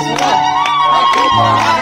行了啊别放了。